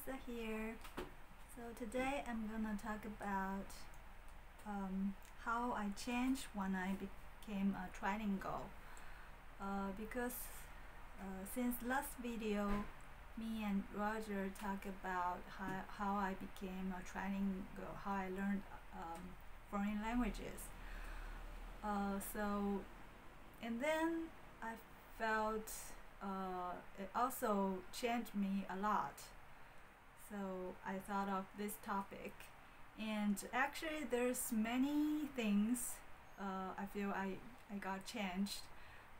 Risa here. So today I'm gonna talk about um, how I changed when I became a trilingual. Uh, because uh, since last video, me and Roger talk about how, how I became a trilingual, how I learned um, foreign languages. Uh, so, and then I felt uh, it also changed me a lot. So I thought of this topic, and actually there's many things uh, I feel I, I got changed,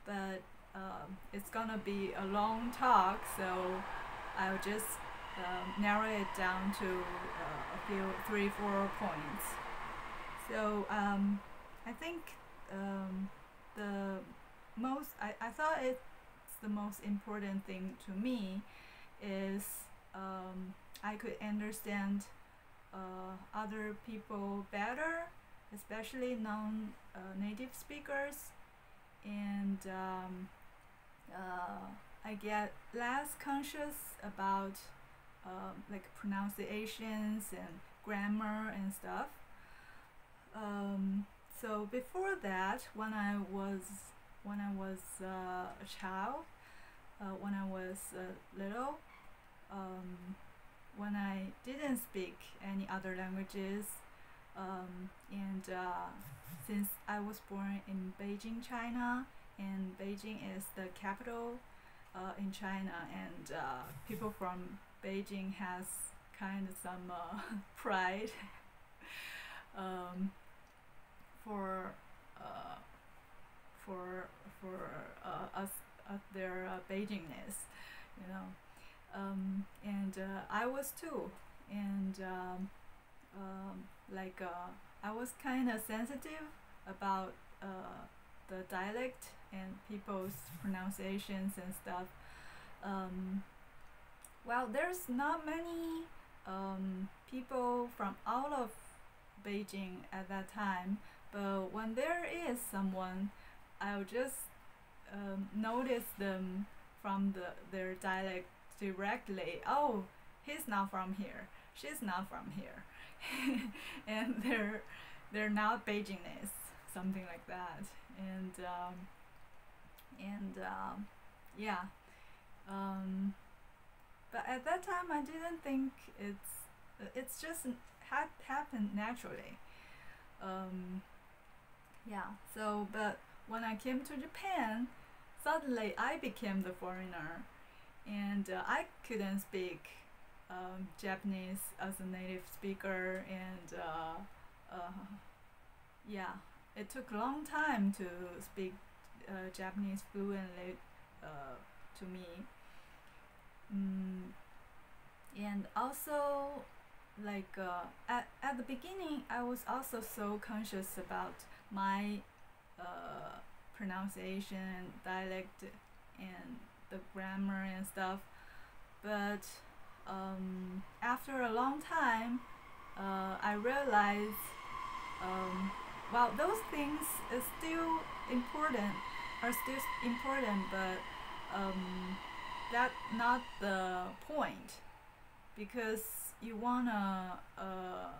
but um, it's gonna be a long talk, so I'll just um, narrow it down to uh, a few, three, four points. So um, I think um, the most I, I thought it's the most important thing to me is um, I could understand uh, other people better, especially non-native uh, speakers, and um, uh, I get less conscious about um, like pronunciations and grammar and stuff. Um, so before that, when I was when I was uh, a child, uh, when I was uh, little, um, when I didn't speak any other languages, um, and uh, since I was born in Beijing, China, and Beijing is the capital uh, in China, and uh, people from Beijing has kind of some uh, pride um, for uh, for for uh, us their Beijingness, you know, um, and uh, I was too, and um, um, like uh, I was kind of sensitive about uh, the dialect and people's pronunciations and stuff. Um, well, there's not many um, people from out of Beijing at that time, but when there is someone, I'll just um, notice them from the their dialect directly. Oh, he's not from here. She's not from here, and they're they're not Beijingness, something like that. And um, and um, yeah, um, but at that time I didn't think it's it's just had happened naturally. Um, yeah. So, but when I came to Japan, suddenly I became the foreigner, and uh, I couldn't speak um, Japanese as a native speaker, and uh, uh, yeah, it took a long time to speak uh, Japanese fluently uh, to me. Mm, and also, like uh, at, at the beginning, I was also so conscious about my uh, pronunciation, dialect, and the grammar and stuff. But um, after a long time, uh, I realized, um, well, those things is still important, are still important, but um, that's not the point, because you wanna. Uh,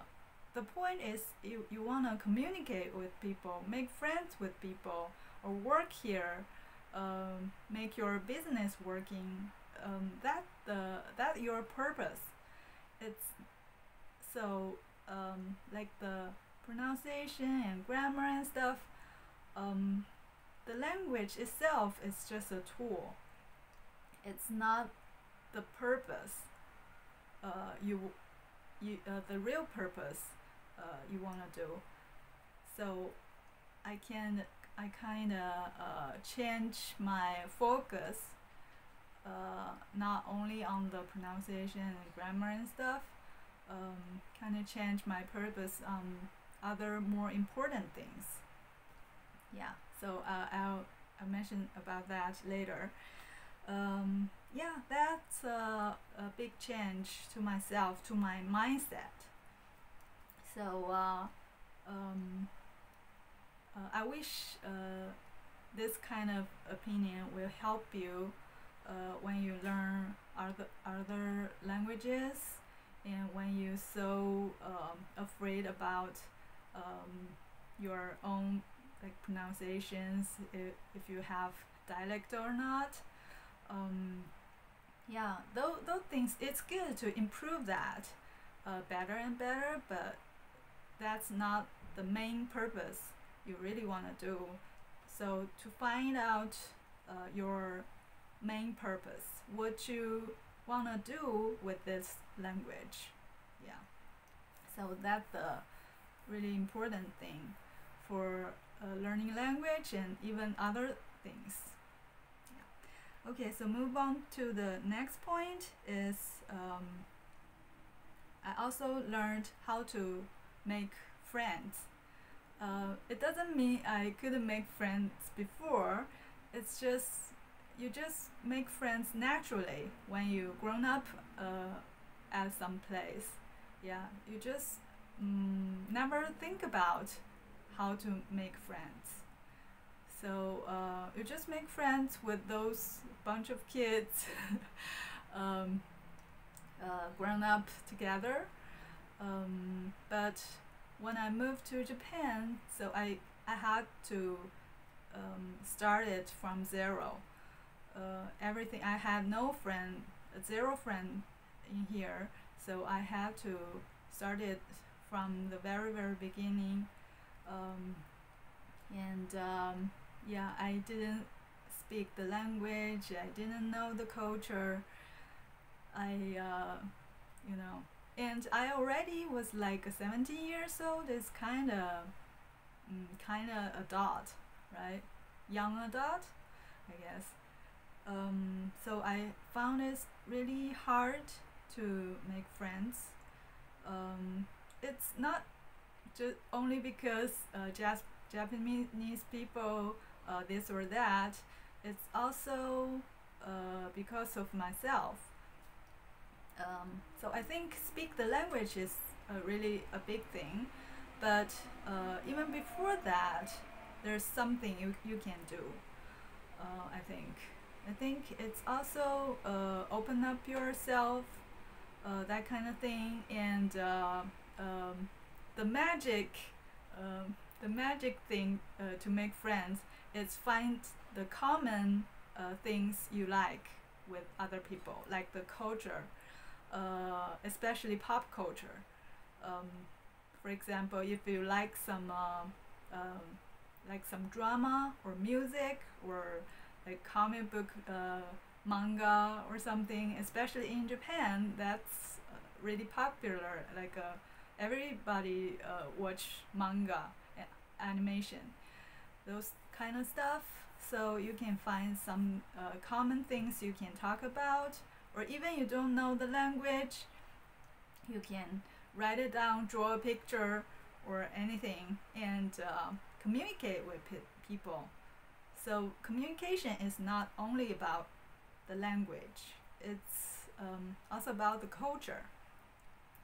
the point is you, you want to communicate with people, make friends with people, or work here, um, make your business working. Um, that the that your purpose. It's so um, like the pronunciation and grammar and stuff. Um, the language itself is just a tool. It's not the purpose. Uh, you, you uh, the real purpose uh, you want to do. So I can I kind of uh, change my focus uh, not only on the pronunciation and grammar and stuff, um, kind of change my purpose on other more important things. Yeah, so uh, I'll, I'll mention about that later. Um, yeah, that's a, a big change to myself, to my mindset. So uh, um, uh, I wish uh, this kind of opinion will help you uh, when you learn other other languages and when you're so um, afraid about um, your own like pronunciations if, if you have dialect or not. Um, yeah those, those things it's good to improve that uh, better and better but that's not the main purpose you really want to do. So to find out uh, your main purpose what you want to do with this language. Yeah. So that's the really important thing for uh, learning language and even other things. Yeah. okay so move on to the next point is um, I also learned how to make friends uh, it doesn't mean I couldn't make friends before. It's just you just make friends naturally when you grown up uh, at some place. Yeah you just mm, never think about how to make friends. So uh, you just make friends with those bunch of kids um, uh, grown up together. Um, but when I moved to Japan so I, I had to um, start it from zero uh, everything. I had no friend, zero friend in here, so I had to start it from the very very beginning. Um, and um, yeah, I didn't speak the language. I didn't know the culture. I uh, you know, and I already was like 17 years old. It's kind of mm, kind of adult, right? Young adult, I guess um, so I found it really hard to make friends. Um, it's not just only because uh, just Japanese people uh, this or that. It's also uh, because of myself. Um, so I think speak the language is really a big thing, but uh, even before that, there's something you you can do. Uh, I think. I think it's also uh, open up yourself, uh, that kind of thing, and uh, um, the magic, um, the magic thing to make friends is find the common things you like with other people, like the culture, uh, especially pop culture. Um, for example, if you like some, um, like some drama or music or like comic book uh, manga or something, especially in Japan, that's uh, really popular. Like uh, everybody uh, watch manga, animation, those kind of stuff. So you can find some uh, common things you can talk about, or even you don't know the language, you can write it down, draw a picture, or anything, and uh, communicate with pe people so communication is not only about the language, it's um, also about the culture.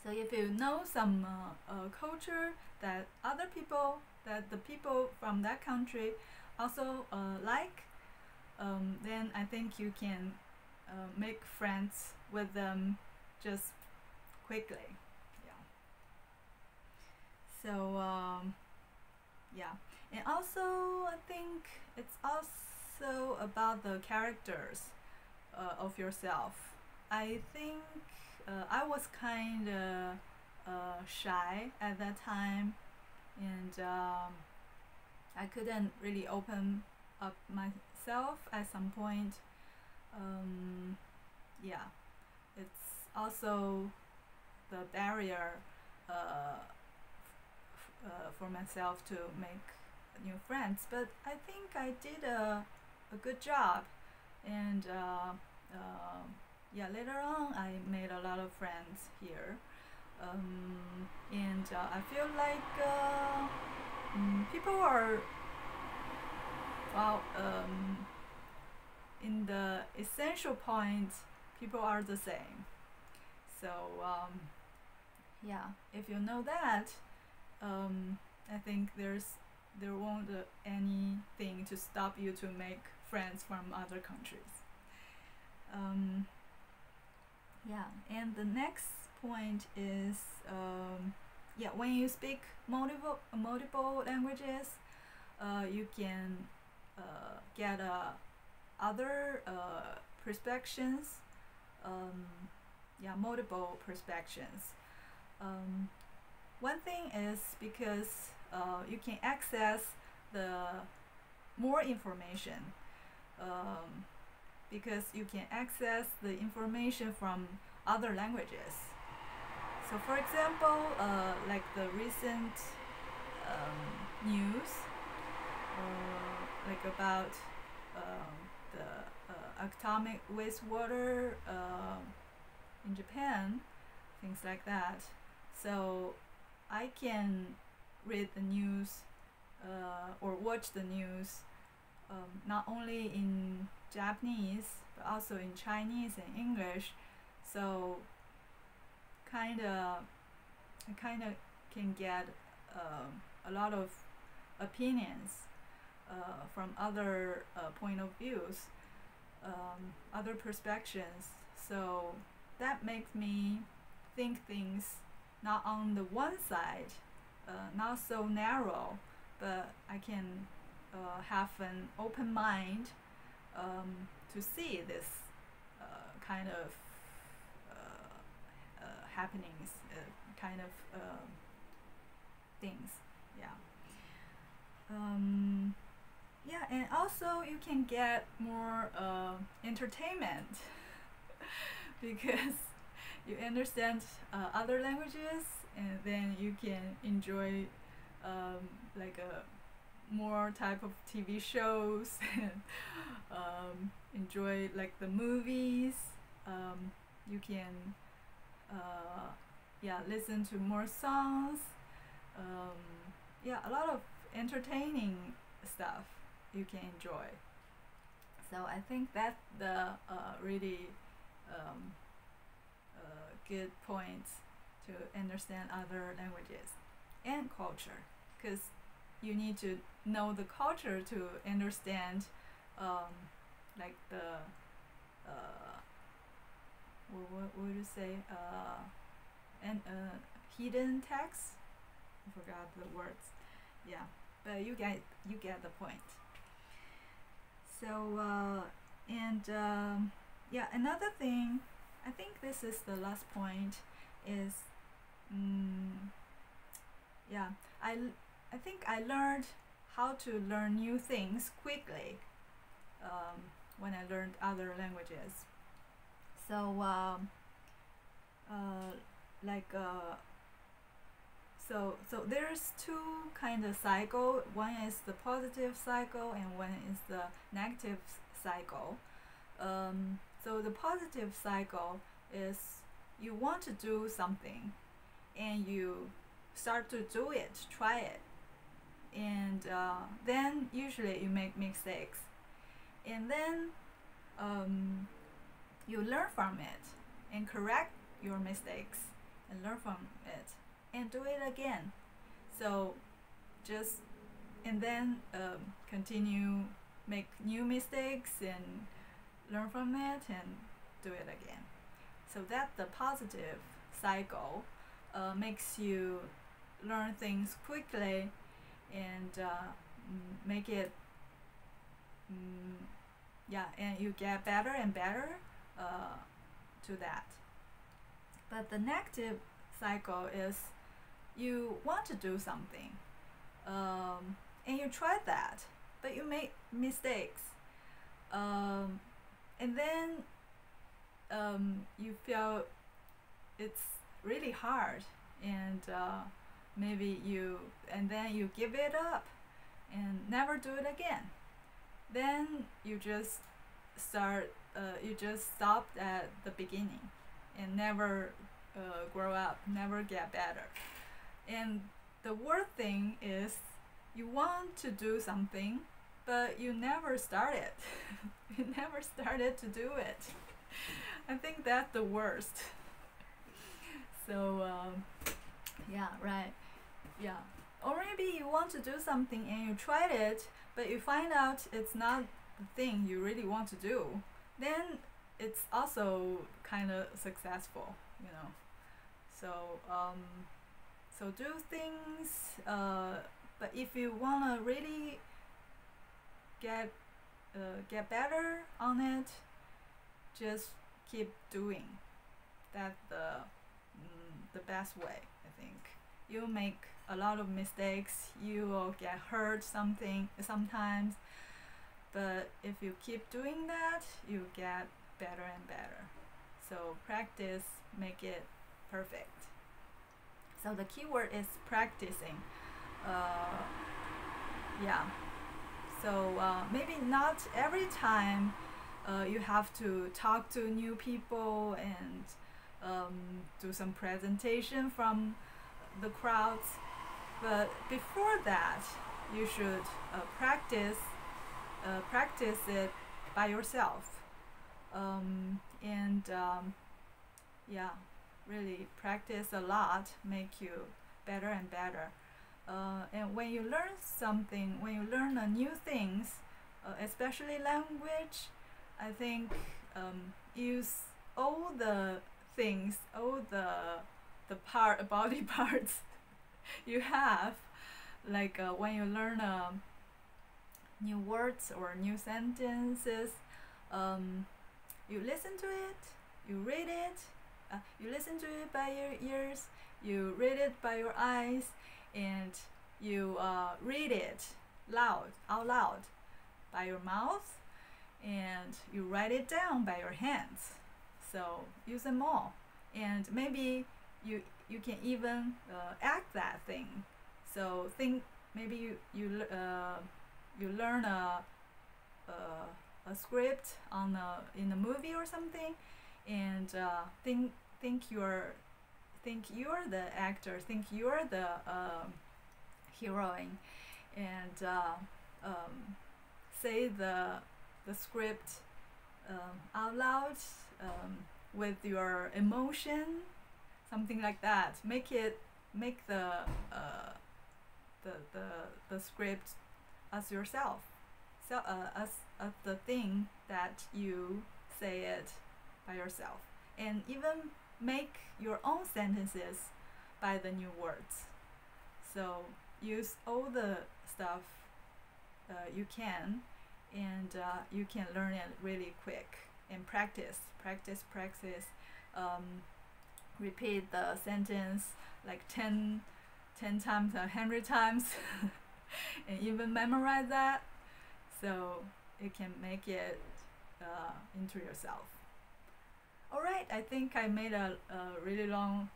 So if you know some uh, uh, culture that other people, that the people from that country also uh, like, um, then I think you can uh, make friends with them just quickly. Yeah. So um, yeah and also I think it's also about the characters uh, of yourself. I think uh, I was kind of uh, shy at that time, and um, I couldn't really open up myself at some point. Um, yeah, it's also the barrier uh, uh, for myself to make new friends. But I think I did a, a good job, and uh, uh, yeah, later on I made a lot of friends here, um, and uh, I feel like um, people are well um, in the essential point, people are the same. So um, yeah, if you know that, um, I think there's there won't uh, anything to stop you to make friends from other countries. Um, yeah and the next point is um, yeah when you speak multiple multiple languages uh, you can uh, get uh, other uh, perspectives um, yeah multiple perspectives um, one thing is because uh, you can access the more information um, because you can access the information from other languages. So, for example, uh, like the recent um, news, uh, like about um, the uh, atomic wastewater uh, in Japan, things like that. So, I can read the news uh, or watch the news um, not only in Japanese but also in Chinese and English. So kind of kind of can get um, a lot of opinions uh, from other uh, point of views, um, other perspectives. So that makes me think things not on the one side, uh, not so narrow, but I can uh, have an open mind um, to see this uh, kind of uh, uh, happenings, uh, kind of um, things. Yeah. Um, yeah, and also you can get more uh, entertainment because you understand uh, other languages and then you can enjoy um, like a more type of TV shows and um, enjoy like the movies. Um, you can uh, yeah listen to more songs. Um, yeah, a lot of entertaining stuff you can enjoy. So I think that's the uh, really um, uh, good point to understand other languages and culture. Because you need to know the culture to understand um, like the uh, what, what would you say? Uh, and uh, hidden text? I forgot the words. Yeah but you get you get the point so uh, and um, yeah another thing I think this is the last point is mm, yeah I think I learned how to learn new things quickly um, when I learned other languages. So um, uh, like uh, so so there's two kind of cycle one is the positive cycle and one is the negative cycle um, so the positive cycle is you want to do something and you start to do it, try it. And uh, then usually you make mistakes. And then um, you learn from it and correct your mistakes and learn from it and do it again. So just and then um, continue make new mistakes and learn from it and do it again. So that the positive cycle uh, makes you learn things quickly and uh, make it mm, yeah and you get better and better uh, to that but the negative cycle is you want to do something um, and you try that but you make mistakes um, and then um, you feel it's really hard and uh, maybe you and then you give it up and never do it again. Then you just start uh, you just stop at the beginning and never uh, grow up never get better and the worst thing is you want to do something but you never started. You never started to do it. I think that's the worst. So um, yeah right. Yeah. Or maybe you want to do something and you tried it but you find out it's not the thing you really want to do then it's also kind of successful you know. So um, so do things uh, but if you want to really get uh, get better on it just keep doing. That's the mm, the best way i think. You make a lot of mistakes you will get hurt something sometimes but if you keep doing that you get better and better. So practice make it perfect so the keyword is practicing. Uh, yeah. So uh, maybe not every time uh, you have to talk to new people and um, do some presentation from the crowds. But before that you should uh, practice uh, practice it by yourself. Um, and um, yeah really practice a lot make you better and better. Uh, and when you learn something when you learn a new things uh, especially language i think um, use all the things all the the part body parts you have. Like uh, when you learn um, new words or new sentences um, you listen to it you read it uh, you listen to it by your ears you read it by your eyes and you uh, read it loud out loud by your mouth and you write it down by your hands. So use them all. And maybe you you can even uh, act that thing. So think maybe you you uh, you learn a, a, a script on a in a movie or something and uh, think think you're think you're the actor think you're the um, heroine and uh, um, say the the script um, out loud um, with your emotion something like that. Make it make the uh, the, the the script as yourself so uh, as, as the thing that you say it by yourself and even make your own sentences by the new words. So use all the stuff uh, you can and uh, you can learn it really quick and practice practice practice um, repeat the sentence like 10, 10 times a 100 times and even memorize that so you can make it uh, into yourself alright I think I made a, a really long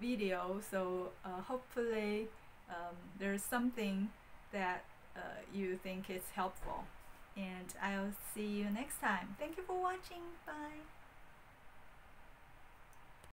video so uh, hopefully um, there's something that uh, you think is helpful. And I'll see you next time. Thank you for watching. Bye